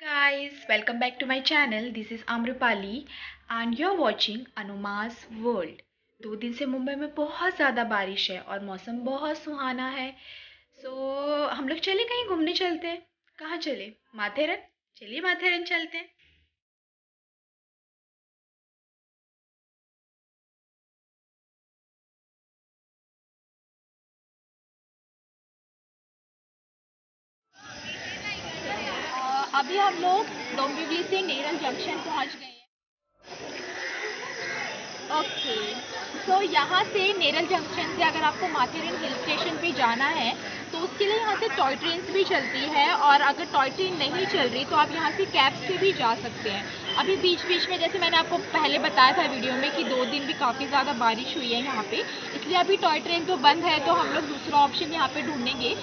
guys, welcome back to my channel. This is Amrupali and you're watching Anuma's World. दो दिन से मुंबई में बहुत ज़्यादा बारिश है और मौसम बहुत सुहाना है सो so, हम लोग चले कहीं घूमने चलते हैं कहाँ चले माथेरन चलिए माथेरन चलते हैं अभी हम लोग डोंबिवली से नेरल जंक्शन पहुँच गए हैं। ओके तो यहाँ से नेरल जंक्शन से अगर आपको माथेरन हिल स्टेशन पे जाना है तो उसके लिए यहाँ से टॉय ट्रेन भी चलती है, और अगर टॉय ट्रेन नहीं चल रही तो आप यहाँ से कैब से भी जा सकते हैं। अभी बीच बीच में जैसे मैंने आपको पहले बताया था वीडियो में कि दो दिन भी काफ़ी ज़्यादा बारिश हुई है यहाँ पे, इसलिए अभी टॉय ट्रेन तो बंद है तो हम लोग दूसरा ऑप्शन यहाँ पे ढूंढेंगे।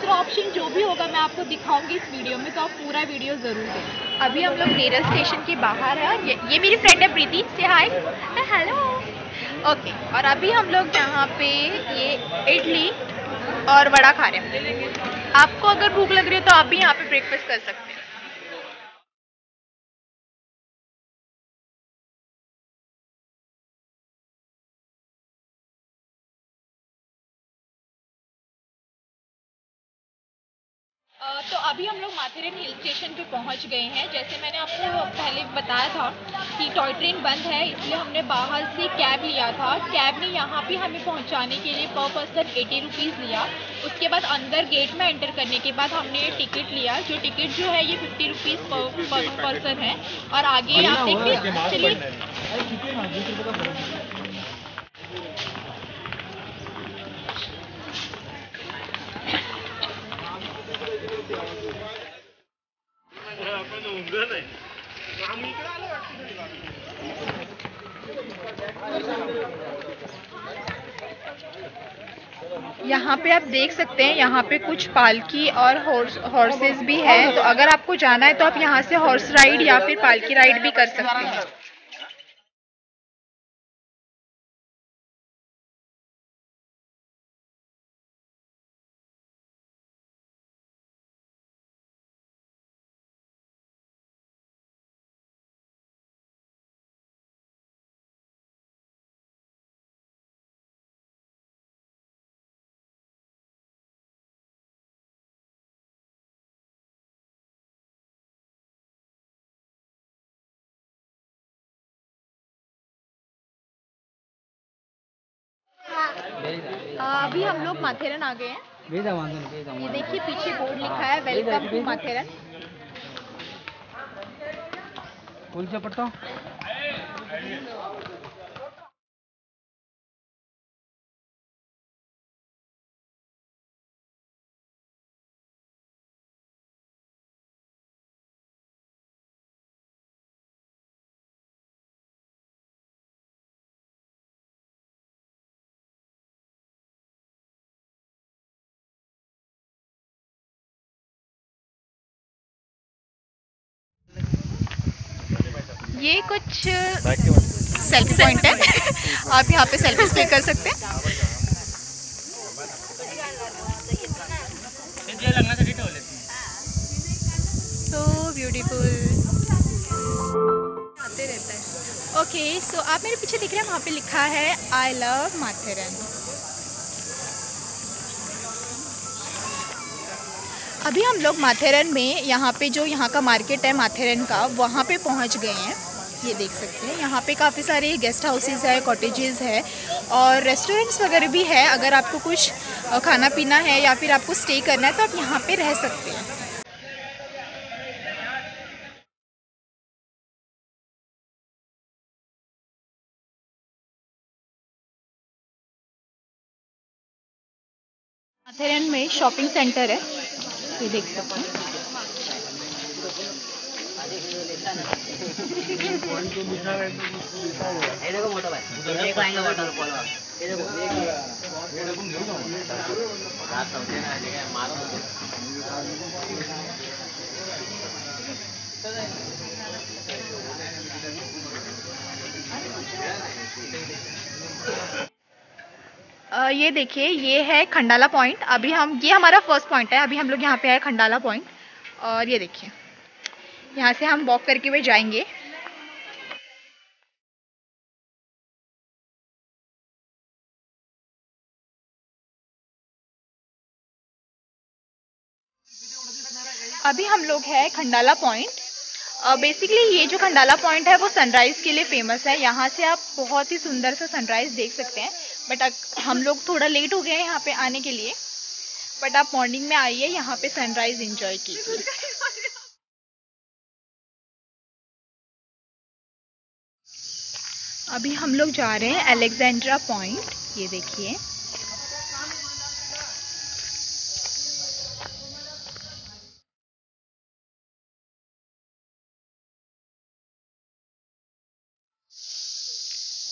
दूसरा ऑप्शन जो भी होगा मैं आपको दिखाऊँगी इस वीडियो में तो आप पूरा वीडियो ज़रूर देखें। अभी हम लोग नेरल स्टेशन के बाहर है ये, ये मेरी फ्रेंड है प्रीति। से हाय हेलो ओके और अभी हम लोग यहाँ पे ये इडली और वड़ा खा रहे हैं। आपको अगर भूख लग रही है तो आप भी यहाँ पे ब्रेकफास्ट कर सकते हैं। अभी हम लोग माथेरन हिल स्टेशन पे पहुँच गए हैं। जैसे मैंने आपको पहले बताया था कि टॉय ट्रेन बंद है इसलिए हमने बाहर से कैब लिया था। कैब ने यहाँ पे हमें पहुँचाने के लिए पर पर्सन एटी रुपीज़ लिया। उसके बाद अंदर गेट में एंटर करने के बाद हमने टिकट लिया। जो टिकट जो है ये फिफ्टी रुपीज़ पर पर्सन है। और आगे आप देखिए चलिए यहाँ पे आप देख सकते हैं, यहाँ पे कुछ पालकी और हॉर्स हॉर्सेस भी हैं। तो अगर आपको जाना है तो आप यहाँ से हॉर्स राइड या फिर पालकी राइड भी कर सकते हैं। अभी हम लोग माथेरन आ गए हैं ये देखिए पीछे बोर्ड लिखा है वेलकम टू माथेरन। पट्टा। ये कुछ सेल्फी पॉइंट है। आप यहाँ पे सेल्फी क्लिक कर सकते हैं। सो ब्यूटीफुल आते रहता है। ओके सो आप मेरे पीछे दिख रहे हैं वहाँ पे लिखा है आई लव माथेरन अभी हम लोग माथेरन में यहाँ पे जो यहाँ का मार्केट है माथेरन का वहाँ पे पहुँच गए हैं। ये देख सकते हैं। यहाँ पे काफ़ी सारे गेस्ट हाउसेज है कॉटेजेस है और रेस्टोरेंट्स वगैरह भी है। अगर आपको कुछ खाना पीना है या फिर आपको स्टे करना है तो आप यहाँ पे रह सकते हैं। माथेरन में शॉपिंग सेंटर है। ये देख सकते हैं। ये देखिए, ये है खंडाला पॉइंट। अभी हम, ये हमारा फ़र्स्ट पॉइंट है। अभी हम लोग यहाँ पे आए खंडाला पॉइंट। और ये देखिए। यहाँ से हम वॉक करके हुए जाएँगे। अभी हम लोग हैं खंडाला पॉइंट। बेसिकली ये जो खंडाला पॉइंट है, वो सनराइज़ के लिए फ़ेमस है। यहाँ से आप बहुत ही सुंदर सा सनराइज़ देख सकते हैं। बट हम लोग थोड़ा लेट हो गए हैं यहाँ पे आने के लिए। बट आप मॉर्निंग में आइए, यहाँ पे सनराइज़ इंजॉय कीजिए। अभी हम लोग जा रहे हैं अलेक्जेंड्रा पॉइंट, ये देखिए।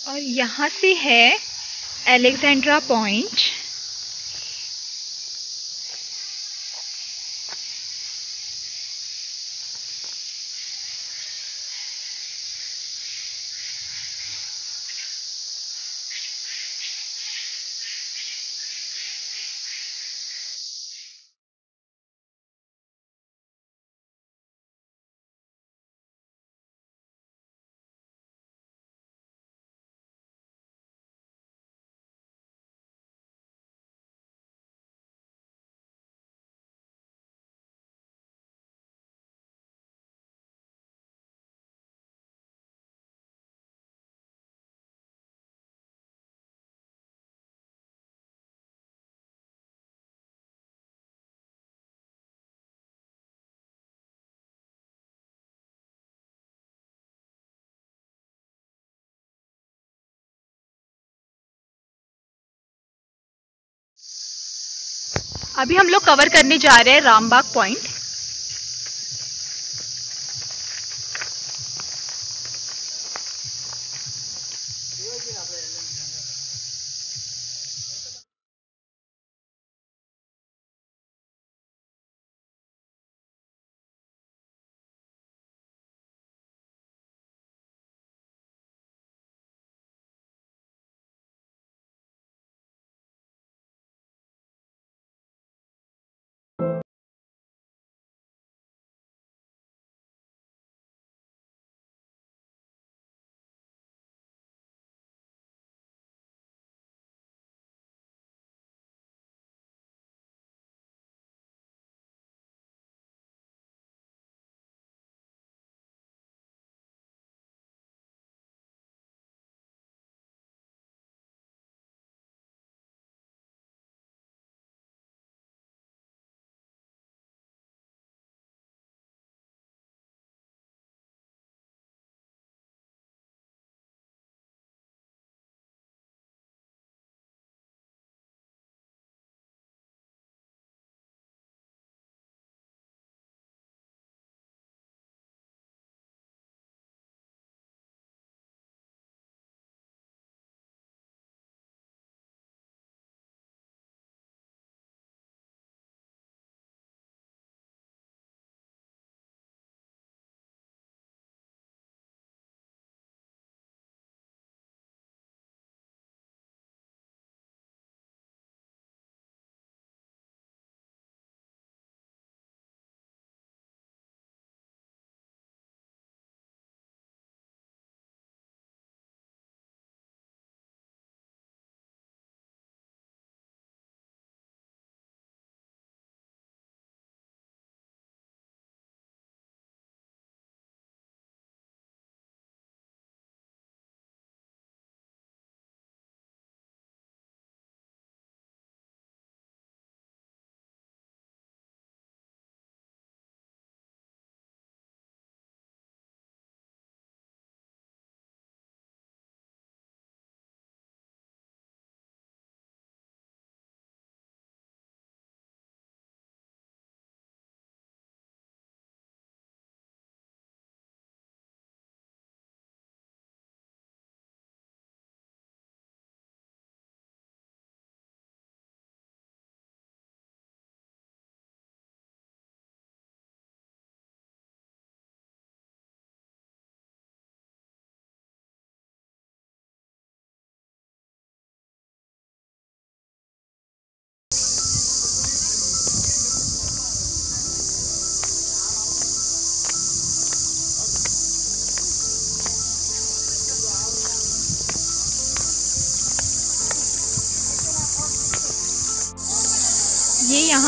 और यहाँ से है अलेक्जेंड्रा पॉइंट। अभी हम लोग कवर करने जा रहे हैं रामबाग पॉइंट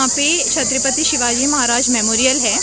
यहाँ पे छत्रपति शिवाजी महाराज मेमोरियल है।